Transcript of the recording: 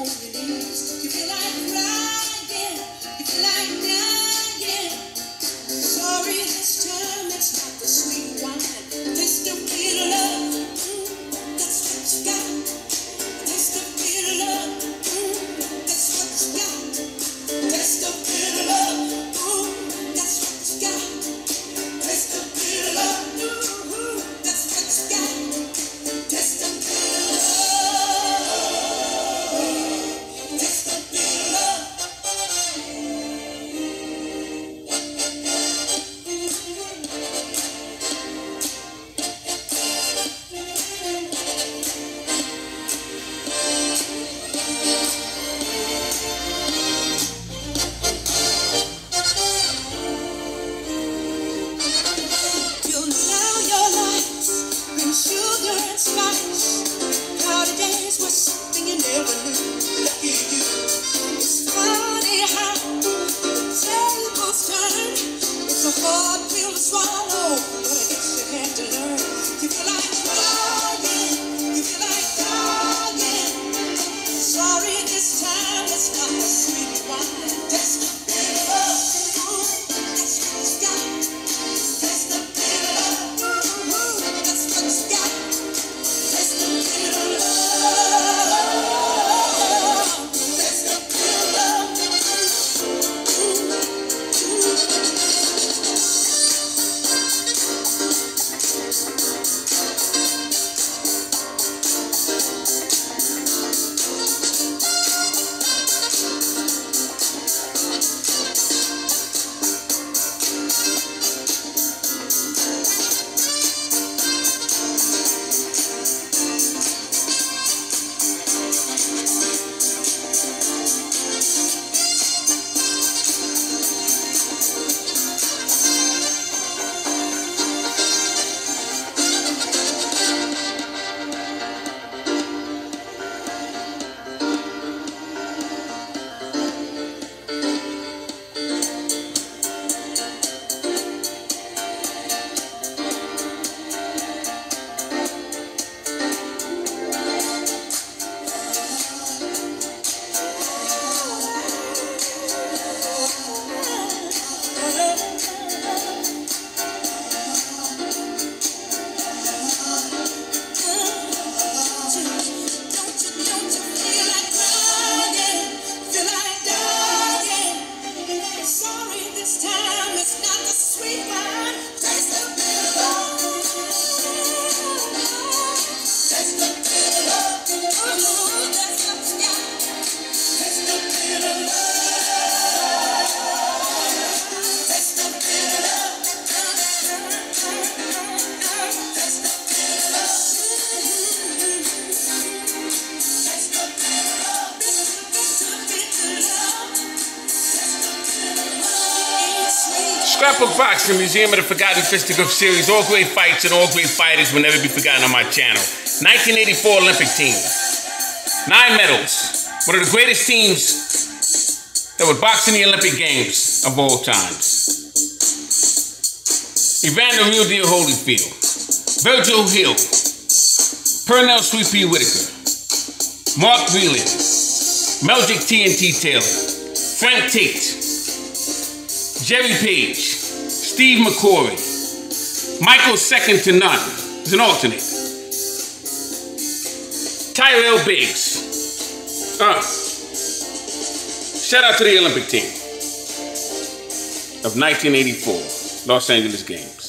com never knew. Scrapbook Boxing Museum of the Forgotten Fisticuff Series. All great fights and all great fighters will never be forgotten on my channel. 1984 Olympic team. Nine medals. One of the greatest teams that would box in the Olympic Games of all times. Evander Real Deal Holyfield. Virgil Hill. Pernell Sweet Pea Whitaker. Mark Breland. Meldrick TNT Taylor. Frank Tate. Jerry Page, Steve McCrory, Michael Second to None is an alternate. Tyrell Biggs. Uh. Shout out to the Olympic team of 1984 Los Angeles Games.